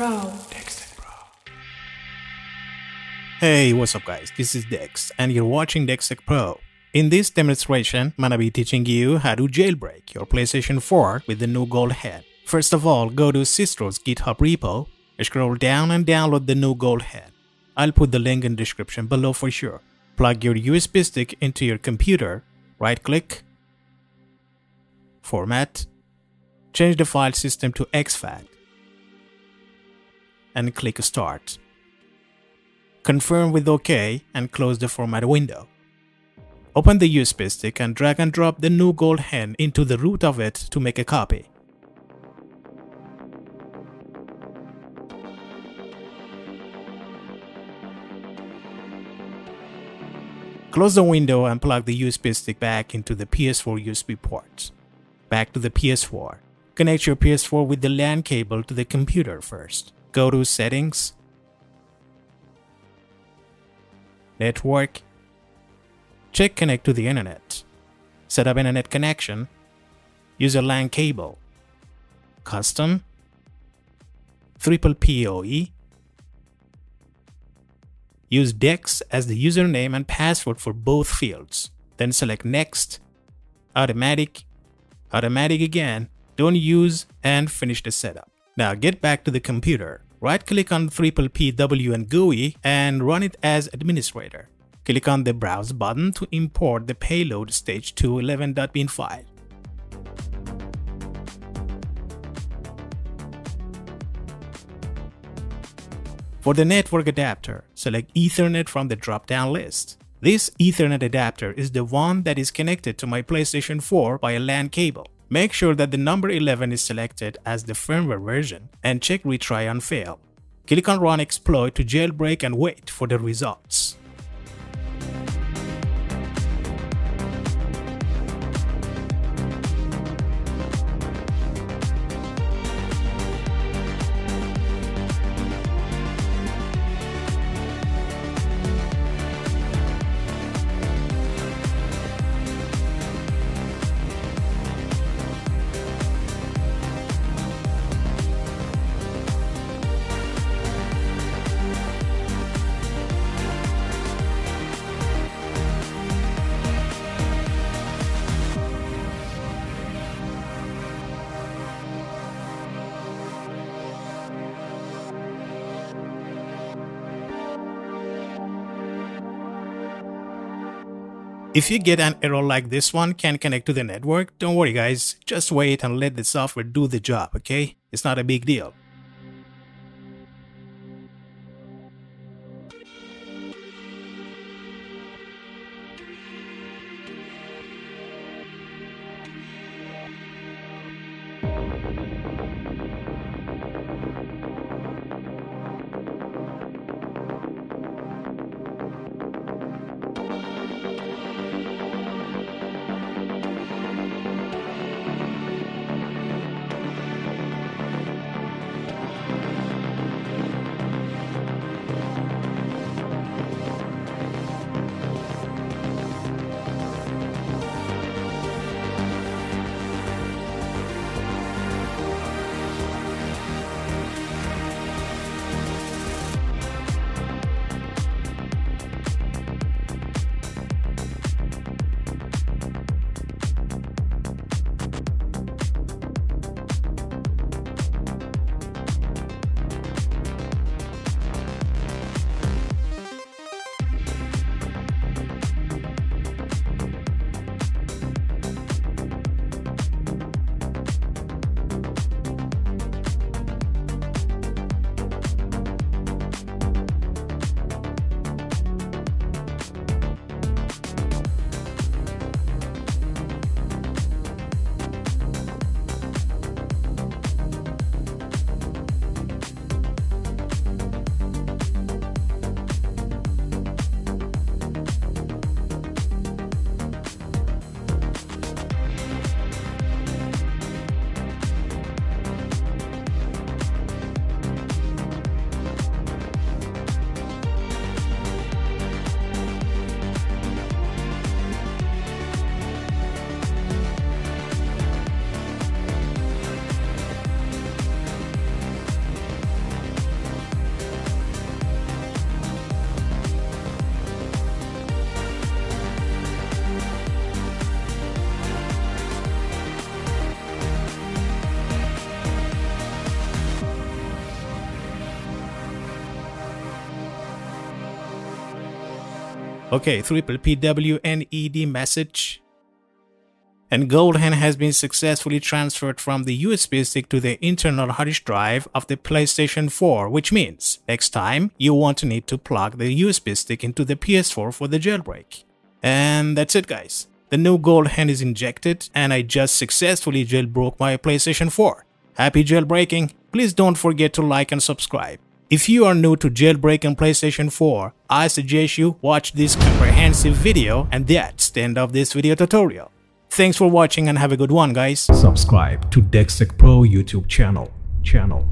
Pro. Hey, what's up guys? This is Dex and you're watching DexTech Pro. In this demonstration, I'm gonna be teaching you how to jailbreak your PlayStation 4 with the new gold head. First of all, go to Sistro's GitHub repo, scroll down and download the new gold head. I'll put the link in description below for sure. Plug your USB stick into your computer, right click, Format, change the file system to exFAT, and click Start. Confirm with OK and close the format window. Open the USB stick and drag and drop the new gold hen into the root of it to make a copy. Close the window and plug the USB stick back into the PS4 USB port. Back to the PS4. Connect your PS4 with the LAN cable to the computer first. Go to Settings, Network, check Connect to the Internet, set up Internet connection, use a LAN cable, Custom, Triple PoE, use DEX as the username and password for both fields, then select Next, Automatic, Automatic again, don't use and finish the setup. Now get back to the computer. Right click on Triple PW and GUI and run it as administrator. Click on the browse button to import the payload stage 2 11.bin file. For the network adapter, select Ethernet from the drop-down list. This Ethernet adapter is the one that is connected to my PlayStation 4 by a LAN cable. Make sure that the number 11 is selected as the firmware version and check retry and fail. Click on run exploit to jailbreak and wait for the results. If you get an error like this one, can't connect to the network, don't worry guys, just wait and let the software do the job, okay? It's not a big deal. Okay, triple PWNED message. And Goldhand has been successfully transferred from the USB stick to the internal hard drive of the PlayStation 4, which means next time you want to need to plug the USB stick into the PS4 for the jailbreak. And that's it guys. The new Goldhand is injected and I just successfully jailbroke my PlayStation 4. Happy jailbreaking! Please don't forget to like and subscribe. If you are new to jailbreaking PlayStation 4, I suggest you watch this comprehensive video and that's the end of this video tutorial. Thanks for watching and have a good one guys. Subscribe to DexTech Pro YouTube channel. channel.